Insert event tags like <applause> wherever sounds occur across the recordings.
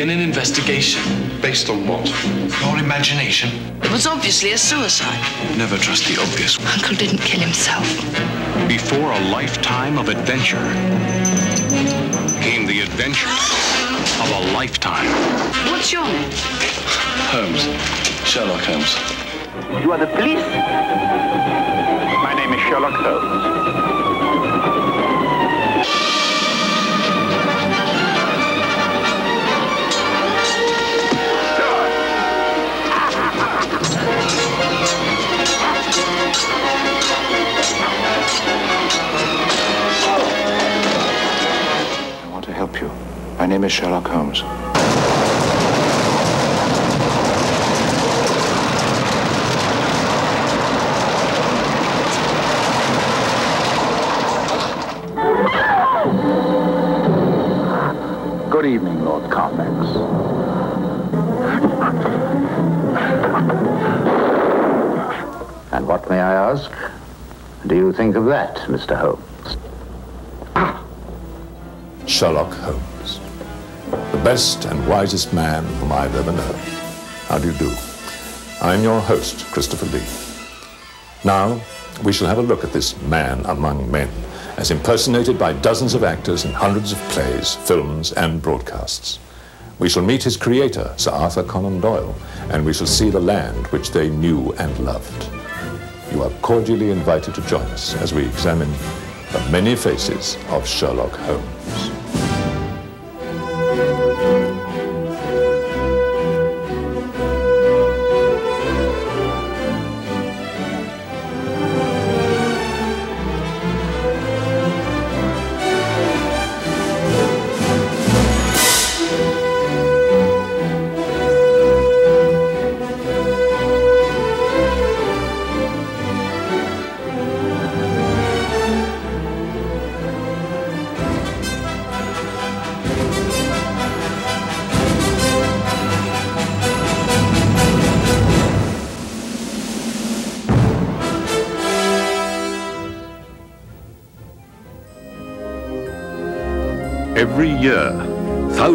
begin an investigation. Based on what? Your imagination. It was obviously a suicide. Never trust the obvious. Uncle didn't kill himself. Before a lifetime of adventure came the adventure of a lifetime. What's your name? Holmes. Sherlock Holmes. You are the police? My name is Sherlock Holmes. I want to help you. My name is Sherlock Holmes. Good evening, Lord Carfax. What, may I ask, do you think of that, Mr. Holmes? Sherlock Holmes, the best and wisest man whom I've ever known. How do you do? I'm your host, Christopher Lee. Now, we shall have a look at this man among men, as impersonated by dozens of actors in hundreds of plays, films, and broadcasts. We shall meet his creator, Sir Arthur Conan Doyle, and we shall see the land which they knew and loved. You are cordially invited to join us as we examine the many faces of Sherlock Holmes.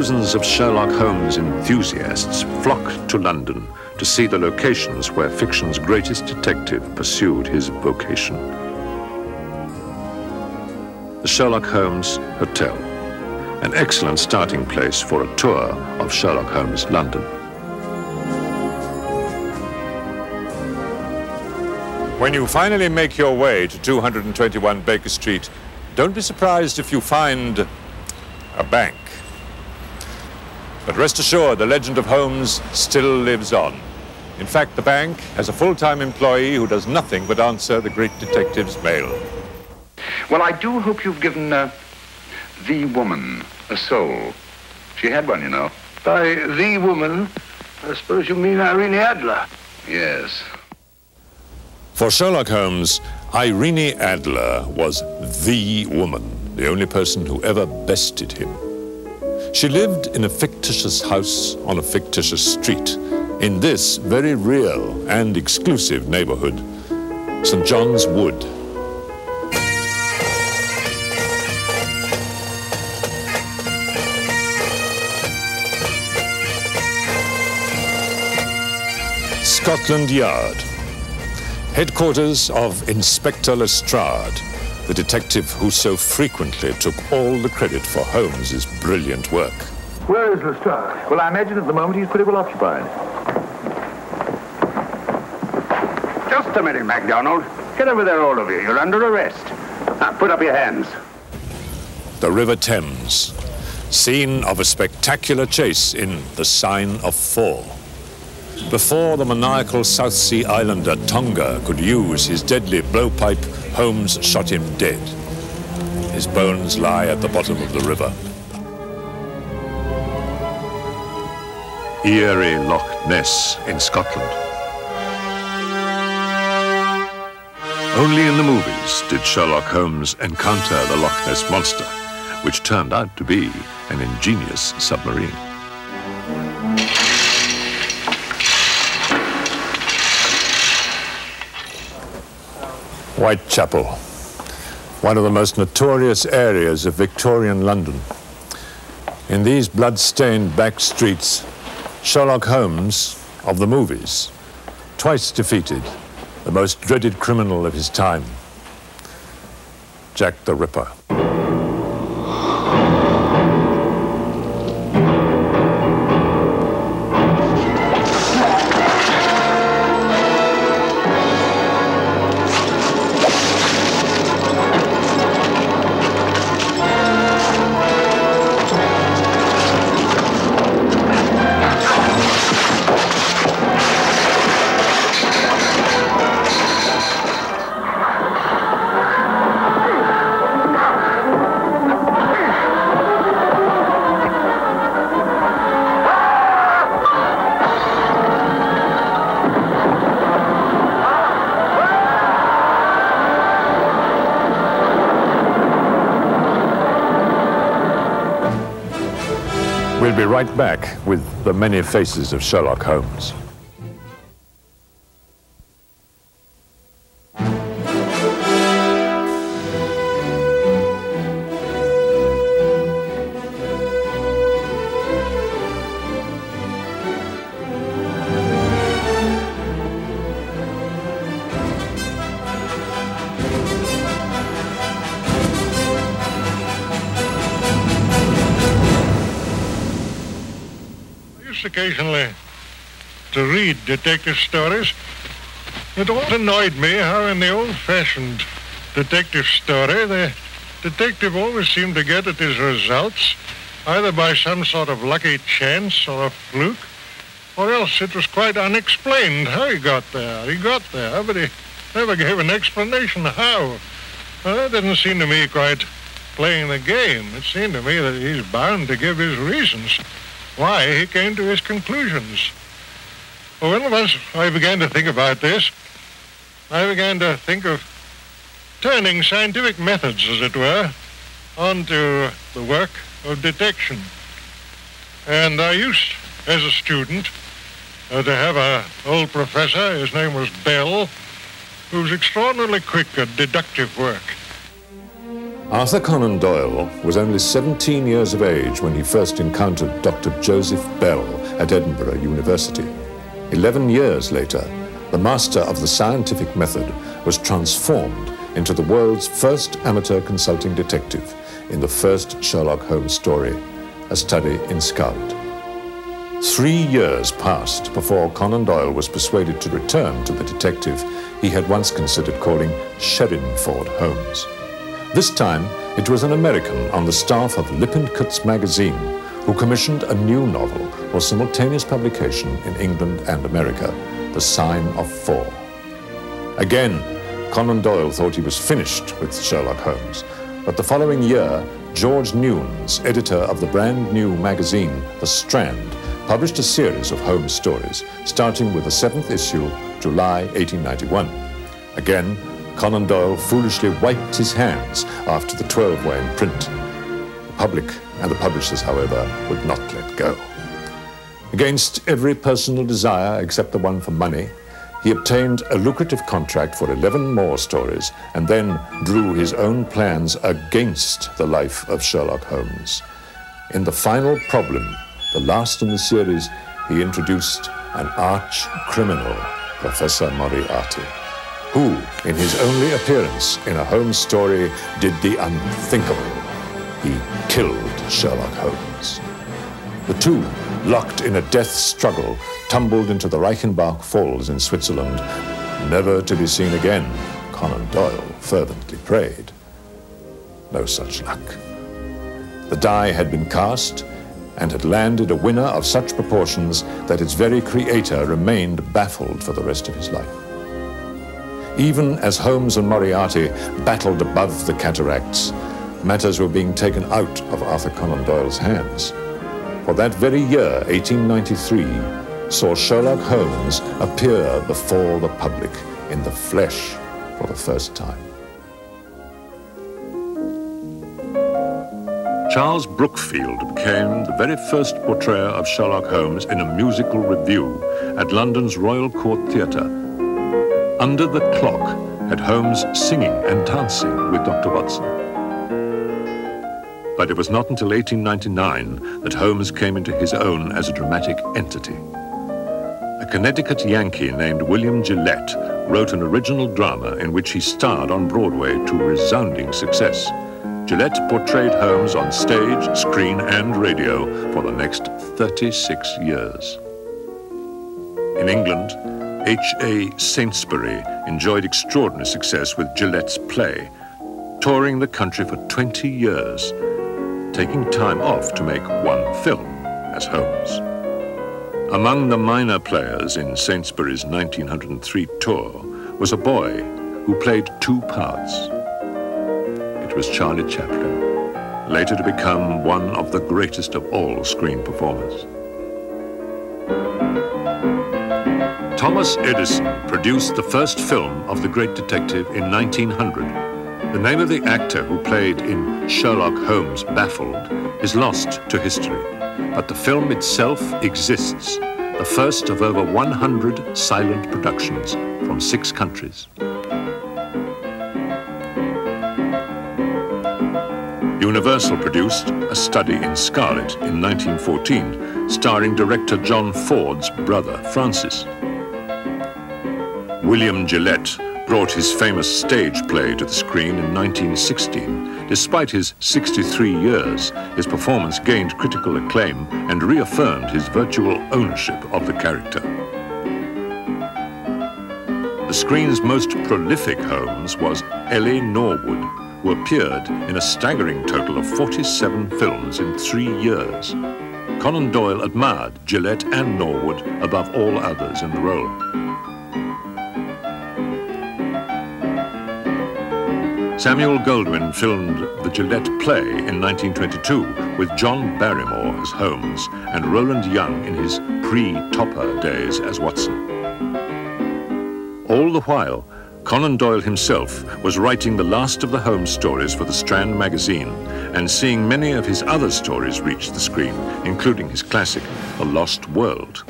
Thousands of Sherlock Holmes enthusiasts flock to London to see the locations where fiction's greatest detective pursued his vocation. The Sherlock Holmes Hotel, an excellent starting place for a tour of Sherlock Holmes London. When you finally make your way to 221 Baker Street, don't be surprised if you find a bank. But rest assured, the legend of Holmes still lives on. In fact, the bank has a full-time employee who does nothing but answer the great detective's mail. Well, I do hope you've given uh, the woman a soul. She had one, you know. By the woman, I suppose you mean Irene Adler. Yes. For Sherlock Holmes, Irene Adler was the woman, the only person who ever bested him. She lived in a fictitious house on a fictitious street in this very real and exclusive neighborhood, St. John's Wood. Scotland Yard, headquarters of Inspector Lestrade, the detective who so frequently took all the credit for Holmes's brilliant work. Where is Lestrade? Well, I imagine at the moment he's pretty well occupied. Just a minute, MacDonald. Get over there, all of you. You're under arrest. Now, put up your hands. The River Thames, scene of a spectacular chase in The Sign of Four. Before the maniacal South Sea islander Tonga could use his deadly blowpipe, Holmes shot him dead. His bones lie at the bottom of the river. Eerie Loch Ness in Scotland. Only in the movies did Sherlock Holmes encounter the Loch Ness Monster, which turned out to be an ingenious submarine. Whitechapel, one of the most notorious areas of Victorian London. In these blood-stained back streets, Sherlock Holmes, of the movies, twice defeated the most dreaded criminal of his time, Jack the Ripper. Right back with the many faces of Sherlock Holmes. Detective stories. It always annoyed me how in the old-fashioned detective story, the detective always seemed to get at his results either by some sort of lucky chance or a fluke, or else it was quite unexplained how he got there. He got there, but he never gave an explanation how. Well, that didn't seem to me quite playing the game. It seemed to me that he's bound to give his reasons why he came to his conclusions. Well, once I began to think about this, I began to think of turning scientific methods, as it were, onto the work of detection. And I used, as a student, uh, to have a old professor, his name was Bell, who was extraordinarily quick at deductive work. Arthur Conan Doyle was only 17 years of age when he first encountered Dr. Joseph Bell at Edinburgh University. Eleven years later, the master of the scientific method was transformed into the world's first amateur consulting detective in the first Sherlock Holmes story, A Study in Scarlet. Three years passed before Conan Doyle was persuaded to return to the detective he had once considered calling Sherinford Holmes. This time, it was an American on the staff of Lippincott's magazine who commissioned a new novel for simultaneous publication in England and America, The Sign of Four. Again, Conan Doyle thought he was finished with Sherlock Holmes, but the following year, George Newnes, editor of the brand new magazine, The Strand, published a series of Holmes stories, starting with the seventh issue, July 1891. Again, Conan Doyle foolishly wiped his hands after the 12 were in print. The public and the publishers, however, would not let go. Against every personal desire except the one for money, he obtained a lucrative contract for 11 more stories and then drew his own plans against the life of Sherlock Holmes. In the final problem, the last in the series, he introduced an arch criminal, Professor Moriarty who, in his only appearance in a Holmes story, did the unthinkable. He killed Sherlock Holmes. The two, locked in a death struggle, tumbled into the Reichenbach Falls in Switzerland, never to be seen again, Conan Doyle fervently prayed. No such luck. The die had been cast and had landed a winner of such proportions that its very creator remained baffled for the rest of his life. Even as Holmes and Moriarty battled above the cataracts, matters were being taken out of Arthur Conan Doyle's hands. For that very year, 1893, saw Sherlock Holmes appear before the public in the flesh for the first time. Charles Brookfield became the very first portrayer of Sherlock Holmes in a musical review at London's Royal Court Theatre. Under the Clock had Holmes singing and dancing with Dr. Watson. But it was not until 1899 that Holmes came into his own as a dramatic entity. A Connecticut Yankee named William Gillette wrote an original drama in which he starred on Broadway to resounding success. Gillette portrayed Holmes on stage, screen, and radio for the next 36 years. In England, H.A. Saintsbury enjoyed extraordinary success with Gillette's play, touring the country for 20 years, taking time off to make one film as Holmes. Among the minor players in Saintsbury's 1903 tour was a boy who played two parts. It was Charlie Chaplin, later to become one of the greatest of all screen performers. Thomas Edison produced the first film of the great detective in 1900. The name of the actor who played in Sherlock Holmes Baffled is lost to history but the film itself exists, the first of over 100 silent productions from six countries. Universal produced A Study in Scarlet in 1914, starring director John Ford's brother, Francis. William Gillette brought his famous stage play to the screen in 1916. Despite his 63 years, his performance gained critical acclaim and reaffirmed his virtual ownership of the character. The screen's most prolific Holmes was Eille Norwood, who appeared in a staggering total of 47 films in three years. Conan Doyle admired Gillette and Norwood above all others in the role. Samuel Goldwyn filmed the Gillette play in 1922 with John Barrymore as Holmes and Roland Young in his pre-Topper days as Watson. All the while, Conan Doyle himself was writing the last of the Holmes stories for the Strand magazine and seeing many of his other stories reach the screen, including his classic, The Lost World.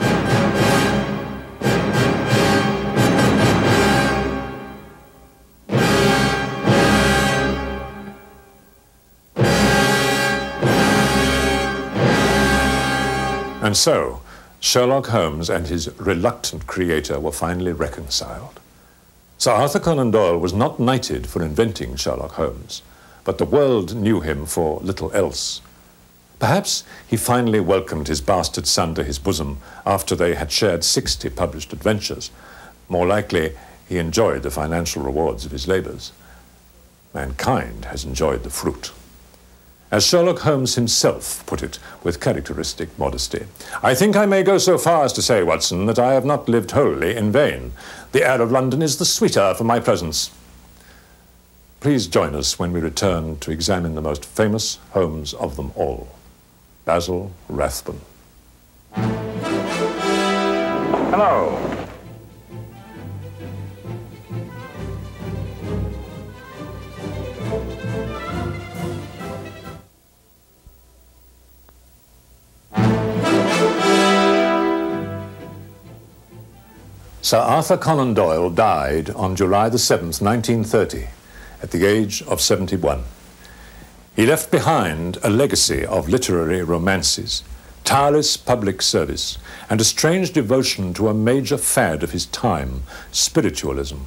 And so, Sherlock Holmes and his reluctant creator were finally reconciled. Sir Arthur Conan Doyle was not knighted for inventing Sherlock Holmes, but the world knew him for little else. Perhaps he finally welcomed his bastard son to his bosom after they had shared 60 published adventures. More likely, he enjoyed the financial rewards of his labors. Mankind has enjoyed the fruit. As Sherlock Holmes himself put it with characteristic modesty, I think I may go so far as to say, Watson, that I have not lived wholly in vain. The air of London is the sweeter for my presence. Please join us when we return to examine the most famous Holmes of them all, Basil Rathbone. Hello. Sir Arthur Conan Doyle died on July the 7th, 1930, at the age of 71. He left behind a legacy of literary romances, tireless public service, and a strange devotion to a major fad of his time, spiritualism.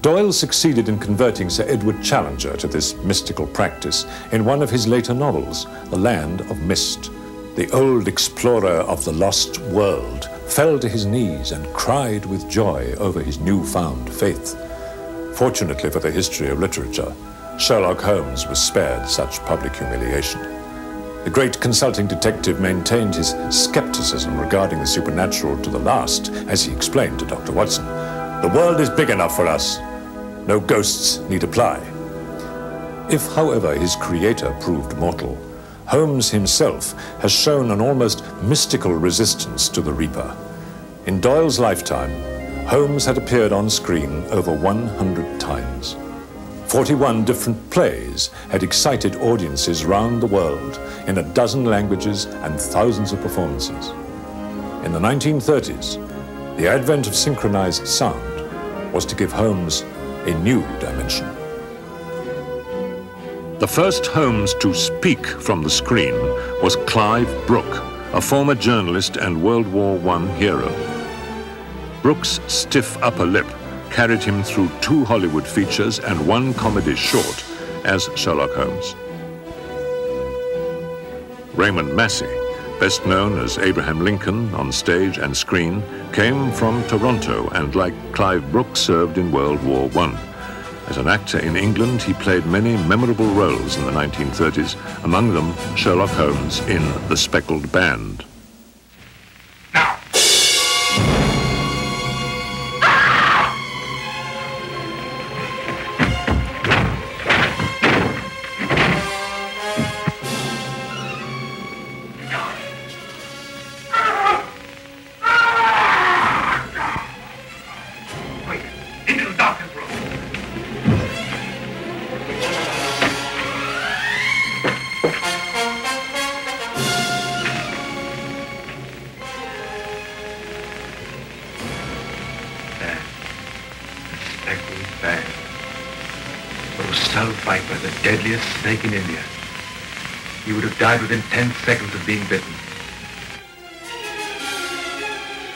Doyle succeeded in converting Sir Edward Challenger to this mystical practice in one of his later novels, The Land of Mist. The old explorer of the lost world fell to his knees and cried with joy over his newfound faith. Fortunately for the history of literature, Sherlock Holmes was spared such public humiliation. The great consulting detective maintained his skepticism regarding the supernatural to the last, as he explained to Dr. Watson. The world is big enough for us. No ghosts need apply. If, however, his creator proved mortal, Holmes himself has shown an almost mystical resistance to the Reaper. In Doyle's lifetime, Holmes had appeared on screen over 100 times. 41 different plays had excited audiences round the world in a dozen languages and thousands of performances. In the 1930s, the advent of synchronized sound was to give Holmes a new dimension. The first Holmes to speak from the screen was Clive Brook, a former journalist and World War I hero. Brook's stiff upper lip carried him through two Hollywood features and one comedy short as Sherlock Holmes. Raymond Massey, best known as Abraham Lincoln on stage and screen, came from Toronto and, like Clive Brook, served in World War I. As an actor in England, he played many memorable roles in the 1930s, among them Sherlock Holmes in The Speckled Band. Snake in India. He would have died within 10 seconds of being bitten.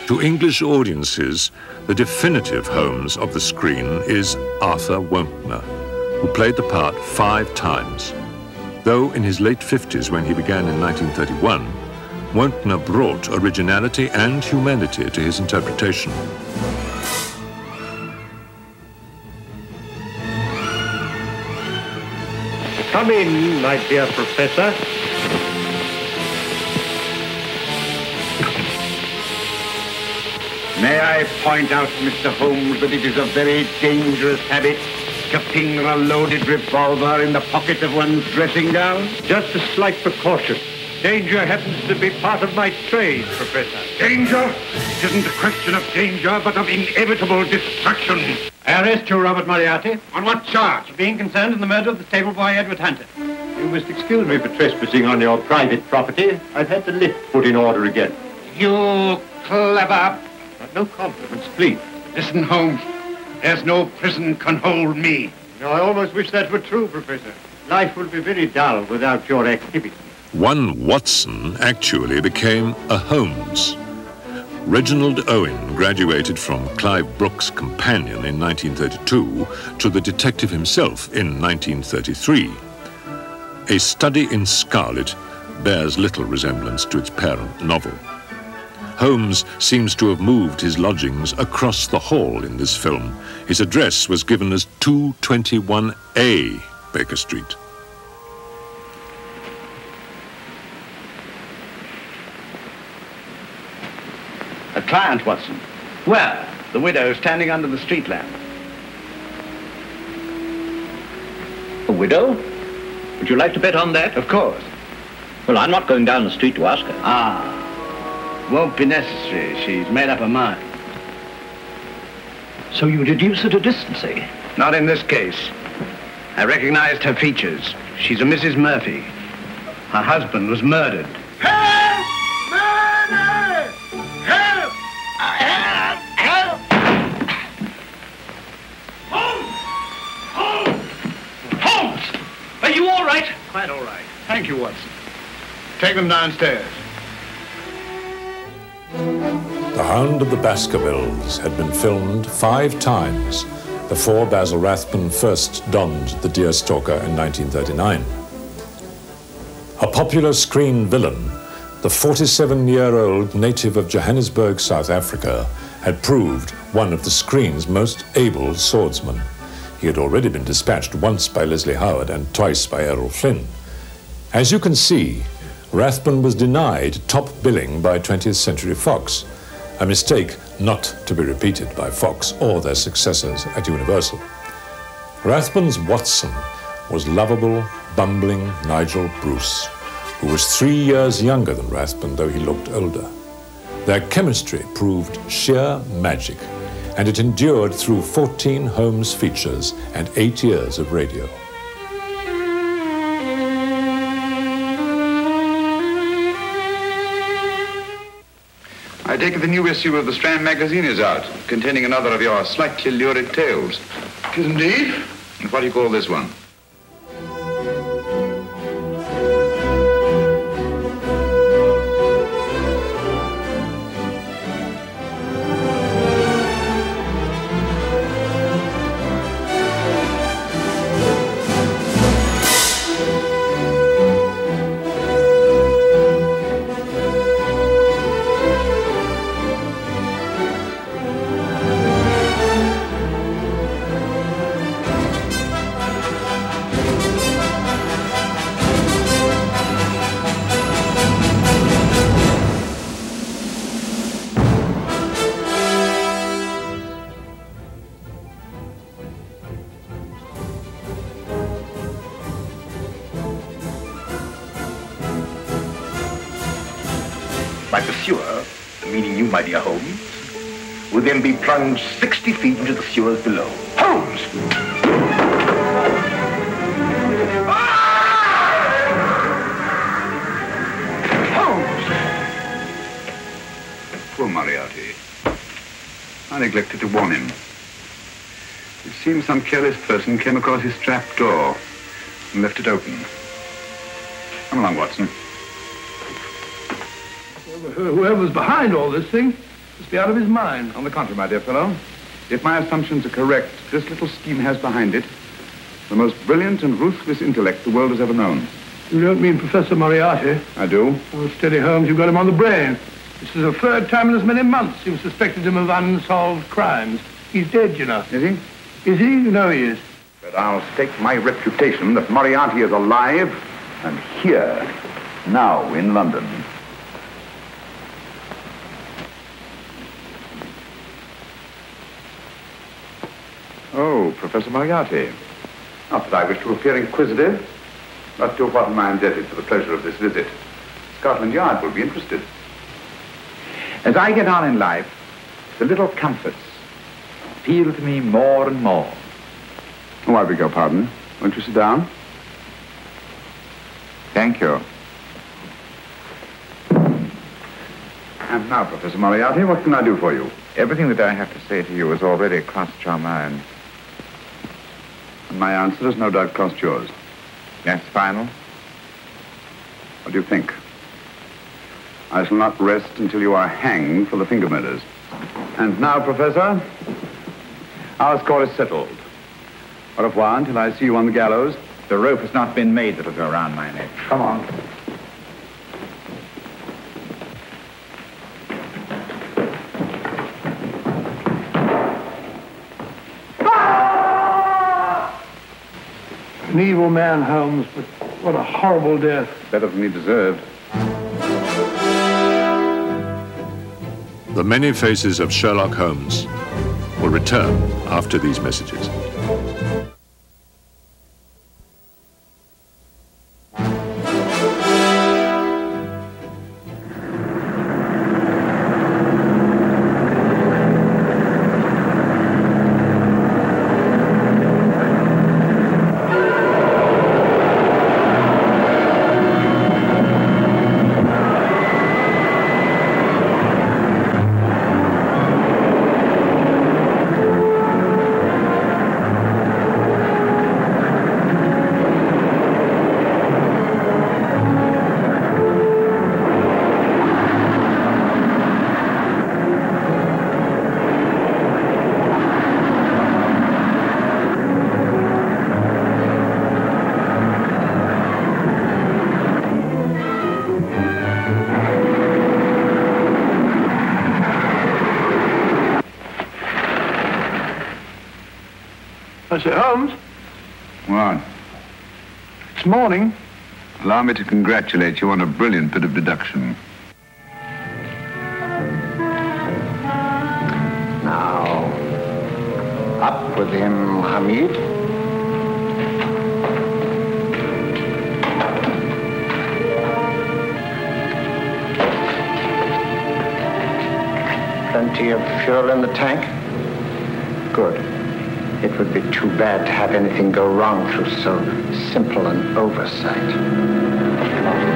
To English audiences, the definitive Holmes of the screen is Arthur Wontner, who played the part five times. Though in his late 50s when he began in 1931, Wontner brought originality and humanity to his interpretation. Come in, my dear Professor. May I point out, Mr. Holmes, that it is a very dangerous habit to finger a loaded revolver in the pocket of one's dressing gown? Just a slight precaution. Danger happens to be part of my trade, Professor. Danger? It isn't a question of danger, but of inevitable destruction. I arrest you, Robert Moriarty. On what charge? For Being concerned in the murder of the stable boy, Edward Hunter. You must excuse me for trespassing on your private property. I've had the lift put in order again. You clever... But No compliments, please. Listen, Holmes. There's no prison can hold me. No, I almost wish that were true, Professor. Life would be very dull without your activity. One Watson actually became a Holmes. Reginald Owen graduated from Clive Brook's companion in 1932 to the detective himself in 1933. A Study in Scarlet bears little resemblance to its parent novel. Holmes seems to have moved his lodgings across the hall in this film. His address was given as 221A Baker Street. Client, Watson. Well, the widow standing under the street lamp. A widow? Would you like to bet on that? Of course. Well, I'm not going down the street to ask her. Ah. Won't be necessary. She's made up her mind. So you deduce at a distance, eh? Not in this case. I recognized her features. She's a Mrs. Murphy. Her husband was murdered. Quite all right. Thank you, Watson. Take them downstairs. The Hound of the Baskervilles had been filmed five times before Basil Rathbone first donned the Deerstalker in 1939. A popular screen villain, the 47-year-old native of Johannesburg, South Africa, had proved one of the screen's most able swordsmen. He had already been dispatched once by Leslie Howard and twice by Errol Flynn. As you can see, Rathbone was denied top billing by 20th Century Fox, a mistake not to be repeated by Fox or their successors at Universal. Rathbone's Watson was lovable, bumbling Nigel Bruce, who was three years younger than Rathbone, though he looked older. Their chemistry proved sheer magic, and it endured through 14 Holmes features and eight years of radio. I take it the new issue of the Strand magazine is out, containing another of your slightly lurid tales. Indeed. And what do you call this one? My dear Holmes, will then be plunged 60 feet into the sewers below. Ah! Holmes! Poor Moriarty. I neglected to warn him. It seems some careless person came across his trap door and left it open. Come along, Watson. Uh, whoever's behind all this thing must be out of his mind. On the contrary, my dear fellow, if my assumptions are correct, this little scheme has behind it the most brilliant and ruthless intellect the world has ever known. You don't mean Professor Moriarty? I do. Oh, steady, Holmes. You've got him on the brain. This is the third time in as many months you've suspected him of unsolved crimes. He's dead, you know. Is he? Is he? You know he is. But I'll stake my reputation that Moriarty is alive and here, now in London. Oh, Professor Moriarty. Not that I wish to appear inquisitive, but to what am I indebted for the pleasure of this visit? Scotland Yard will be interested. As I get on in life, the little comforts appeal to me more and more. Oh, I beg your pardon. Won't you sit down? Thank you. And now, Professor Moriarty, what can I do for you? Everything that I have to say to you has already crossed your mind. My answer has no doubt crossed yours. That's final? What do you think? I shall not rest until you are hanged for the finger murders. And now, Professor, our score is settled. Au revoir until I see you on the gallows. The rope has not been made that'll go around my neck. Come on. Evil man, Holmes, but what a horrible death. Better than he deserved. The many faces of Sherlock Holmes will return after these messages. Say, Holmes, What? it's morning. Allow me to congratulate you on a brilliant bit of deduction. Now, up with him, Hamid. Plenty of fuel in the tank? It would be too bad to have anything go wrong through so simple an oversight.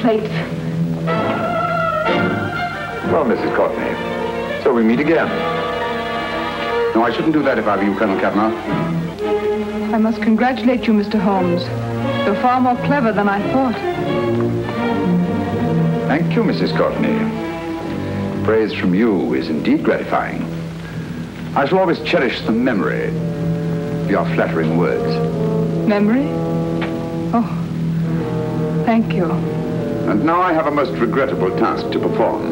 Plate. Well, Mrs. Courtney, so we meet again. No, I shouldn't do that if I were you, Colonel Kavanaugh. I must congratulate you, Mr. Holmes. You're far more clever than I thought. Thank you, Mrs. Courtney. Praise from you is indeed gratifying. I shall always cherish the memory of your flattering words. Memory? Oh, thank you. And now I have a most regrettable task to perform.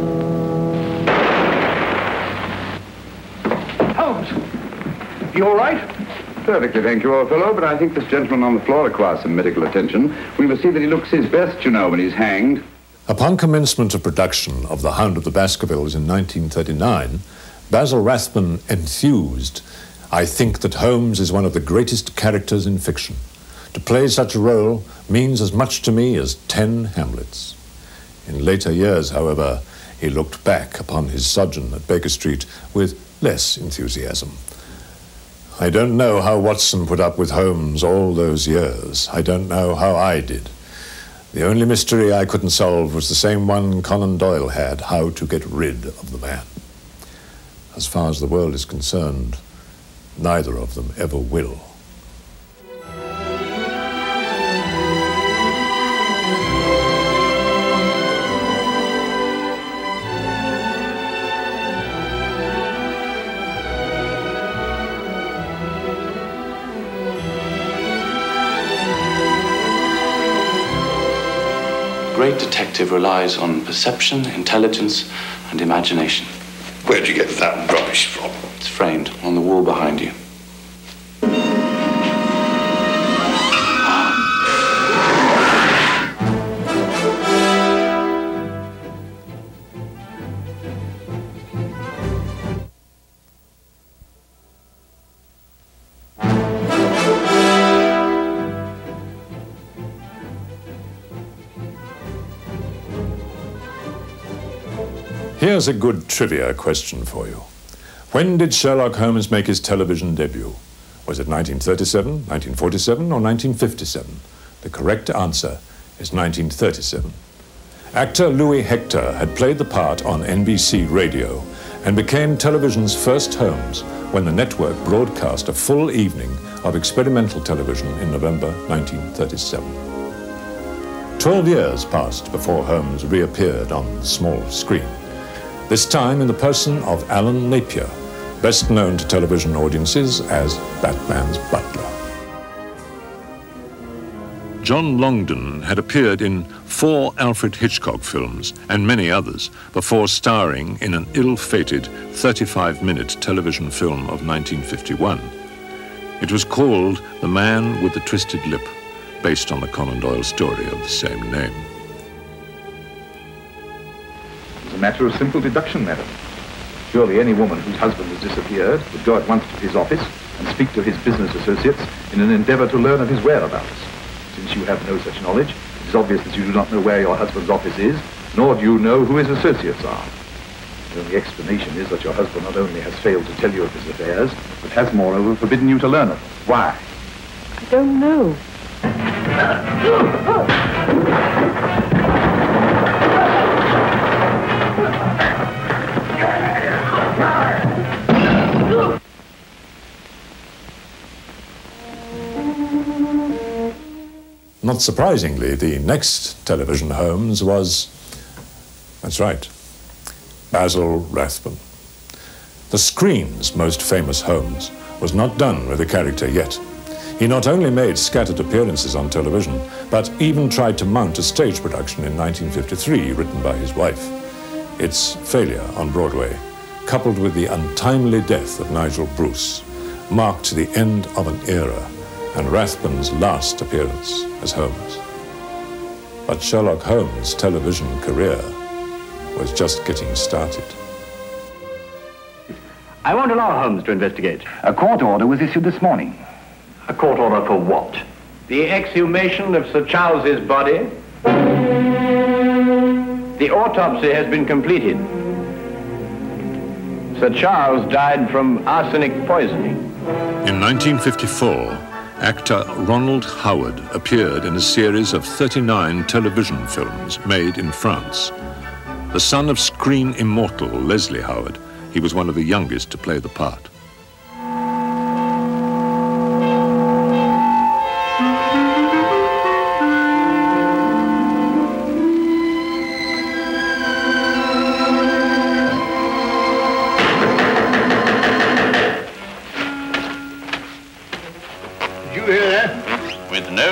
Holmes, you all right? Perfectly, thank you, old fellow, but I think this gentleman on the floor requires some medical attention. We must see that he looks his best, you know, when he's hanged. Upon commencement of production of The Hound of the Baskervilles in 1939, Basil Rathbone enthused, I think that Holmes is one of the greatest characters in fiction. To play such a role means as much to me as ten Hamlets. In later years, however, he looked back upon his sojourn at Baker Street with less enthusiasm. I don't know how Watson put up with Holmes all those years. I don't know how I did. The only mystery I couldn't solve was the same one Conan Doyle had how to get rid of the man. As far as the world is concerned, neither of them ever will. Great detective relies on perception, intelligence, and imagination. Where'd you get that rubbish from? It's framed on the wall behind you. Here's a good trivia question for you. When did Sherlock Holmes make his television debut? Was it 1937, 1947, or 1957? The correct answer is 1937. Actor Louis Hector had played the part on NBC radio and became television's first Holmes when the network broadcast a full evening of experimental television in November 1937. Twelve years passed before Holmes reappeared on the small screen this time in the person of Alan Napier, best known to television audiences as Batman's butler. John Longden had appeared in four Alfred Hitchcock films and many others before starring in an ill-fated 35-minute television film of 1951. It was called The Man with the Twisted Lip, based on the Conan Doyle story of the same name. A matter of simple deduction, madam. Surely any woman whose husband has disappeared would go at once to his office and speak to his business associates in an endeavor to learn of his whereabouts. Since you have no such knowledge, it is obvious that you do not know where your husband's office is, nor do you know who his associates are. The only explanation is that your husband not only has failed to tell you of his affairs, but has moreover forbidden you to learn of them. Why? I don't know. <laughs> Not surprisingly, the next television Holmes was, that's right, Basil Rathbone. The screen's most famous Holmes was not done with the character yet. He not only made scattered appearances on television, but even tried to mount a stage production in 1953 written by his wife. Its failure on Broadway, coupled with the untimely death of Nigel Bruce, marked the end of an era and Rathbone's last appearance as Holmes. But Sherlock Holmes' television career was just getting started. I won't allow Holmes to investigate. A court order was issued this morning. A court order for what? The exhumation of Sir Charles's body. The autopsy has been completed. Sir Charles died from arsenic poisoning. In 1954, actor Ronald Howard appeared in a series of 39 television films made in France. The son of screen immortal Leslie Howard, he was one of the youngest to play the part.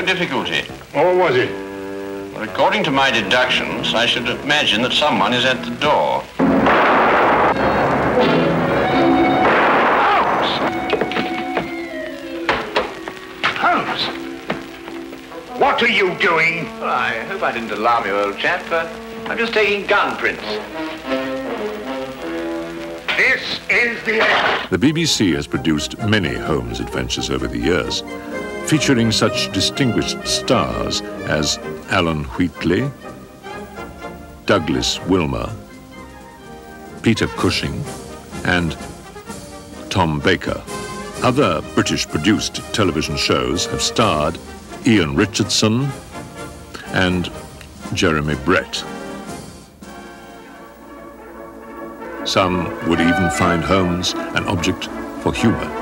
Difficulty. What was it? Well, according to my deductions, I should imagine that someone is at the door. Holmes! Holmes! What are you doing? Well, I hope I didn't alarm you, old chap. Uh, I'm just taking gun prints. This is the end. The BBC has produced many Holmes adventures over the years, featuring such distinguished stars as Alan Wheatley, Douglas Wilmer, Peter Cushing, and Tom Baker. Other British-produced television shows have starred Ian Richardson and Jeremy Brett. Some would even find Holmes an object for humor.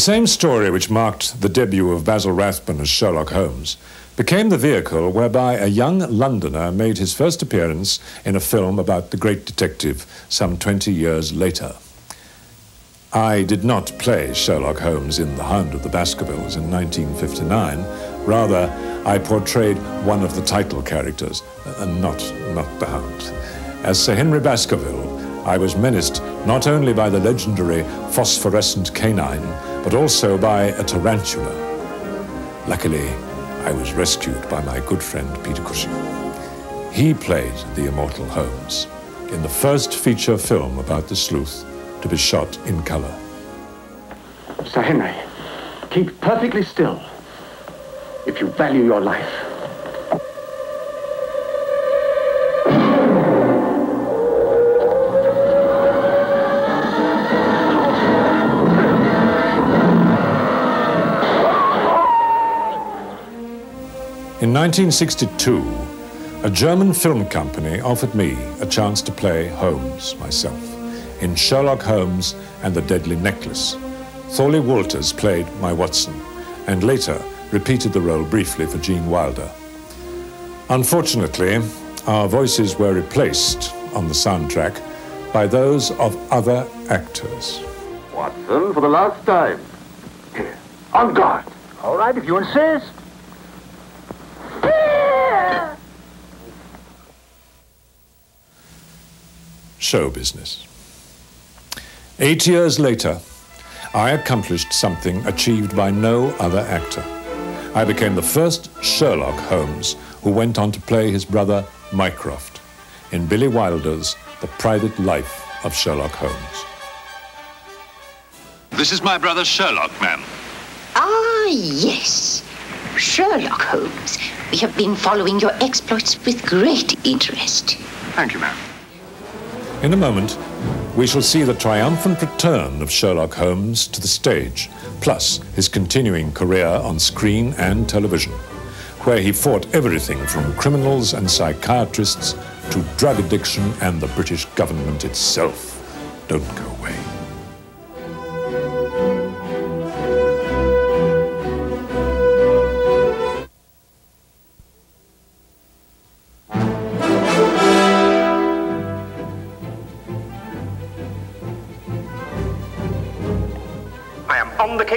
Same story which marked the debut of Basil Rathbone as Sherlock Holmes became the vehicle whereby a young Londoner made his first appearance in a film about the great detective some 20 years later. I did not play Sherlock Holmes in The Hound of the Baskervilles in 1959. Rather, I portrayed one of the title characters, and not, not the Hound. As Sir Henry Baskerville, I was menaced not only by the legendary phosphorescent canine, but also by a tarantula. Luckily, I was rescued by my good friend Peter Cushing. He played the immortal Holmes in the first feature film about the sleuth to be shot in color. Sir Henry, keep perfectly still if you value your life. In 1962, a German film company offered me a chance to play Holmes myself in Sherlock Holmes and the Deadly Necklace. Thorley Walters played my Watson and later repeated the role briefly for Gene Wilder. Unfortunately, our voices were replaced on the soundtrack by those of other actors. Watson, for the last time. Here, on guard. All right, if you insist. Show business. Eight years later, I accomplished something achieved by no other actor. I became the first Sherlock Holmes who went on to play his brother Mycroft in Billy Wilder's The Private Life of Sherlock Holmes. This is my brother Sherlock, ma'am. Ah, yes. Sherlock Holmes. We have been following your exploits with great interest. Thank you, ma'am. In a moment, we shall see the triumphant return of Sherlock Holmes to the stage, plus his continuing career on screen and television, where he fought everything from criminals and psychiatrists to drug addiction and the British government itself. Don't go away.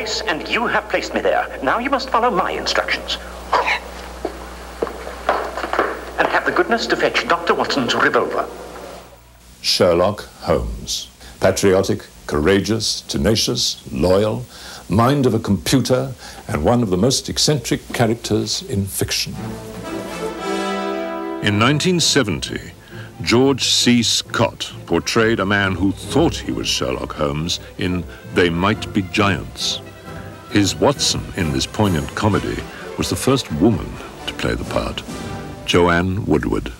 Am on the case, and you have placed me there. Now you must follow my instructions. And have the goodness to fetch Dr. Watson's revolver. Sherlock Holmes. Patriotic, courageous, tenacious, loyal, mind of a computer, and one of the most eccentric characters in fiction. In 1970, George C. Scott portrayed a man who thought he was Sherlock Holmes in They Might Be Giants. His Watson in this poignant comedy was the first woman to play the part, Joanne Woodward.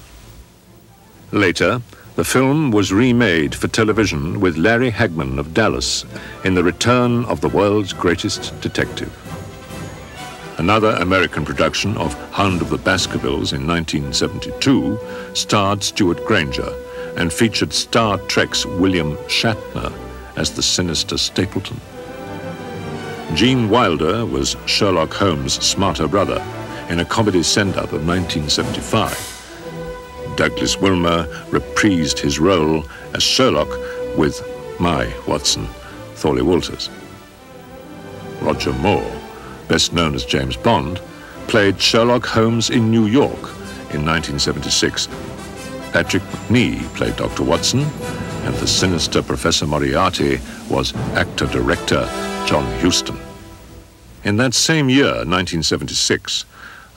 Later, the film was remade for television with Larry Hagman of Dallas in The Return of the World's Greatest Detective. Another American production of Hound of the Baskervilles in 1972 starred Stewart Granger and featured Star Trek's William Shatner as the sinister Stapleton. Gene Wilder was Sherlock Holmes' smarter brother in a comedy send-up of 1975. Douglas Wilmer reprised his role as Sherlock with my Watson, Thorley Walters. Roger Moore, best known as James Bond, played Sherlock Holmes in New York in 1976. Patrick Macnee played Dr. Watson, and the sinister Professor Moriarty was actor-director John Huston. In that same year, 1976,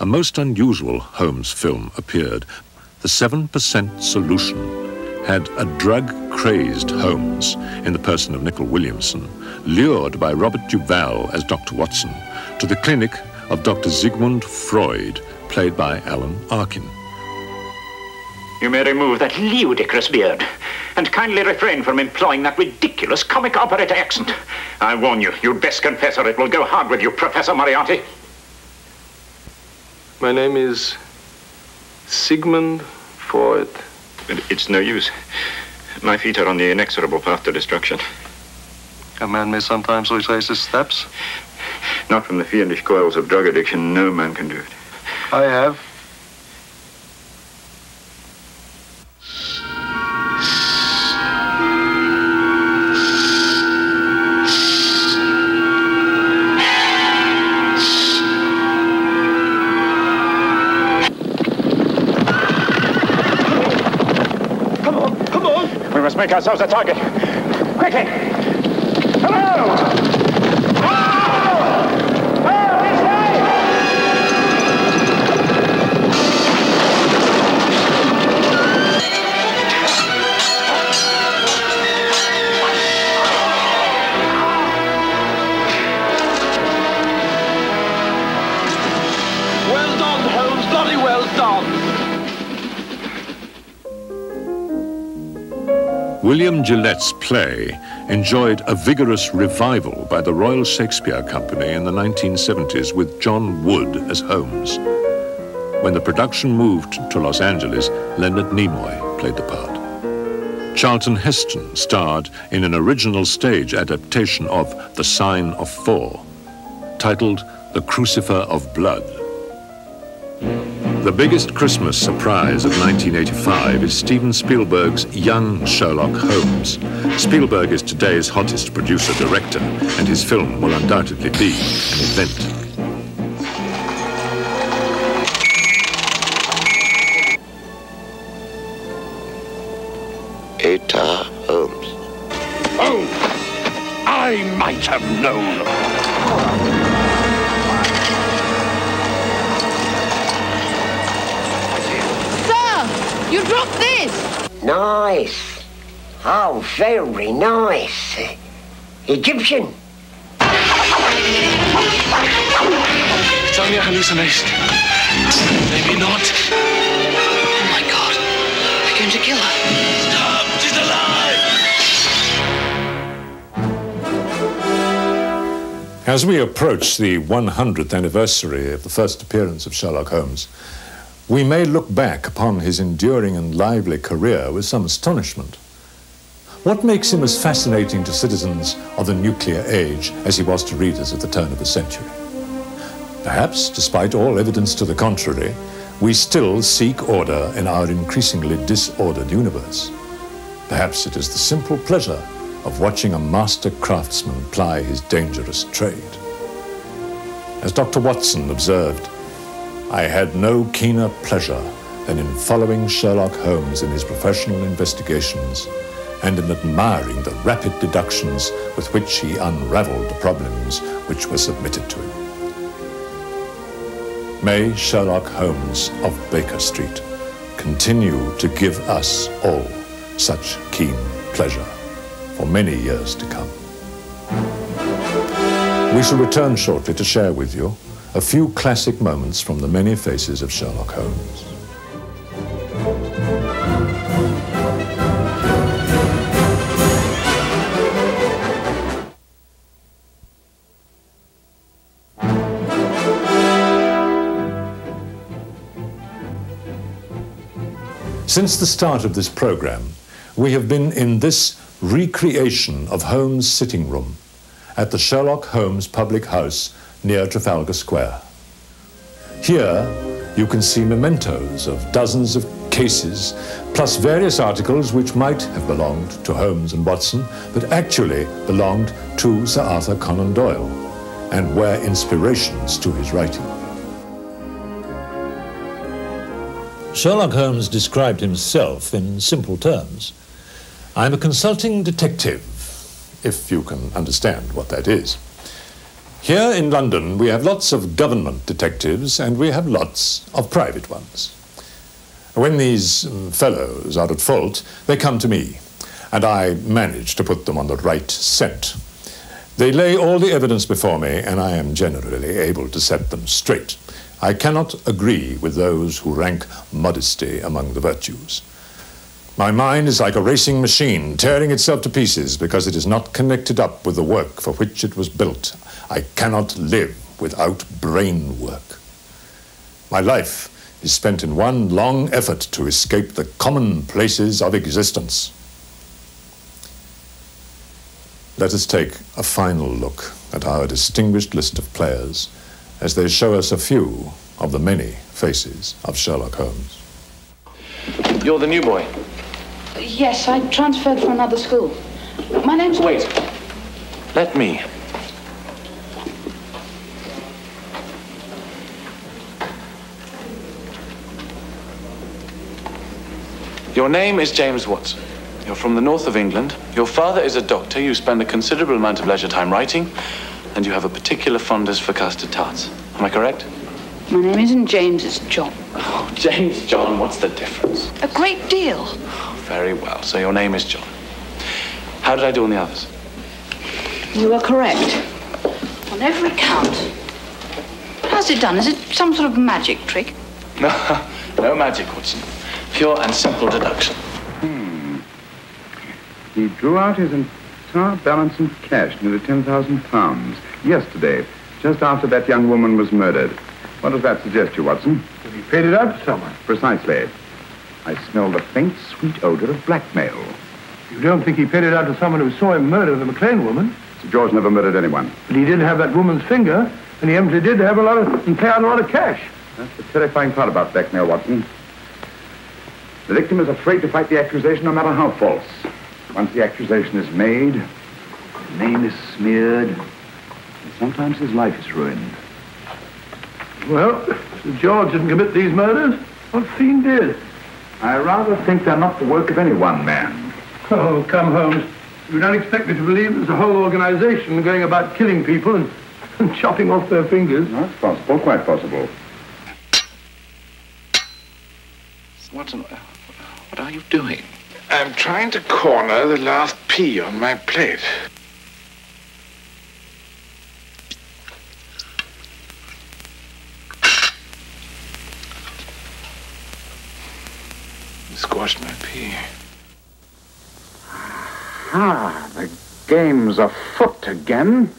a most unusual Holmes film appeared. The 7% Solution had a drug-crazed Holmes in the person of Nicol Williamson, lured by Robert Duvall as Dr. Watson to the clinic of Dr. Sigmund Freud, played by Alan Arkin. You may remove that ludicrous beard and kindly refrain from employing that ridiculous comic operator accent. I warn you, you'd best confess or it will go hard with you, Professor Moriarty. My name is Sigmund Freud. It's no use. My feet are on the inexorable path to destruction. A man may sometimes retrace his steps. Not from the fiendish coils of drug addiction. No man can do it. I have. Make ourselves a target. Quickly! Hello! Gillette's play enjoyed a vigorous revival by the Royal Shakespeare Company in the 1970s with John Wood as Holmes. When the production moved to Los Angeles, Leonard Nimoy played the part. Charlton Heston starred in an original stage adaptation of The Sign of Four, titled The Crucifer of Blood. The biggest Christmas surprise of 1985 is Steven Spielberg's Young Sherlock Holmes. Spielberg is today's hottest producer-director, and his film will undoubtedly be an event. Nice. Oh, very nice. Egyptian. It's only a hallucination. Maybe not. Oh my God, they're going to kill her. Stop! She's alive! As we approach the 100th anniversary of the first appearance of Sherlock Holmes, we may look back upon his enduring and lively career with some astonishment. What makes him as fascinating to citizens of the nuclear age as he was to readers at the turn of the century? Perhaps, despite all evidence to the contrary, we still seek order in our increasingly disordered universe. Perhaps it is the simple pleasure of watching a master craftsman ply his dangerous trade. As Dr. Watson observed, I had no keener pleasure than in following Sherlock Holmes in his professional investigations and in admiring the rapid deductions with which he unraveled the problems which were submitted to him. May Sherlock Holmes of Baker Street continue to give us all such keen pleasure for many years to come. We shall return shortly to share with you a few classic moments from the many faces of Sherlock Holmes. Since the start of this program, we have been in this recreation of Holmes' sitting room at the Sherlock Holmes Public House near Trafalgar Square. Here, you can see mementos of dozens of cases, plus various articles which might have belonged to Holmes and Watson, but actually belonged to Sir Arthur Conan Doyle, and were inspirations to his writing. Sherlock Holmes described himself in simple terms. I'm a consulting detective, if you can understand what that is. Here in London, we have lots of government detectives and we have lots of private ones. When these um, fellows are at fault, they come to me, and I manage to put them on the right scent. They lay all the evidence before me, and I am generally able to set them straight. I cannot agree with those who rank modesty among the virtues. My mind is like a racing machine tearing itself to pieces because it is not connected up with the work for which it was built. I cannot live without brain work. My life is spent in one long effort to escape the commonplaces of existence. Let us take a final look at our distinguished list of players as they show us a few of the many faces of Sherlock Holmes. You're the new boy. Yes, I transferred from another school. My name's... Wait. Let me. Your name is James Watson. You're from the north of England. Your father is a doctor. You spend a considerable amount of leisure time writing, and you have a particular fondness for custard tarts. Am I correct? My name isn't James, it's John. Oh, James John, what's the difference? A great deal. Oh, very well. So your name is John. How did I do on the others? You were correct. On every count. How's it done? Is it some sort of magic trick? No, <laughs> no magic, Watson. Pure and simple deduction. Hmm. He drew out his entire balance in cash, nearly 10,000 pounds, yesterday, just after that young woman was murdered. What does that suggest you, Watson? That he paid it out to someone. Precisely. I smell the faint, sweet odor of blackmail. You don't think he paid it out to someone who saw him murder the McLean woman? Sir George never murdered anyone. But he did have that woman's finger, and he empty did have a lot of, and pay out a lot of cash. That's the terrifying part about blackmail, Watson. The victim is afraid to fight the accusation no matter how false. Once the accusation is made, the name is smeared, and sometimes his life is ruined. Well, Sir George didn't commit these murders. What fiend did? I rather think they're not the work of any one man. Oh, come, Holmes. You don't expect me to believe there's a whole organization going about killing people and, <laughs> and chopping off their fingers? That's possible, quite possible. Watson, what are you doing? I'm trying to corner the last pea on my plate. Squashed my pea. Ah, the game's afoot again.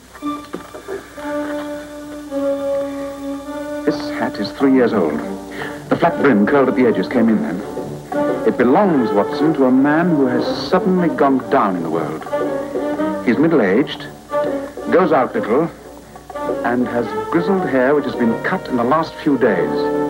This hat is three years old. The flat brim curled at the edges came in then. It belongs, Watson, to a man who has suddenly gone down in the world. He's middle-aged, goes out little, and has grizzled hair which has been cut in the last few days.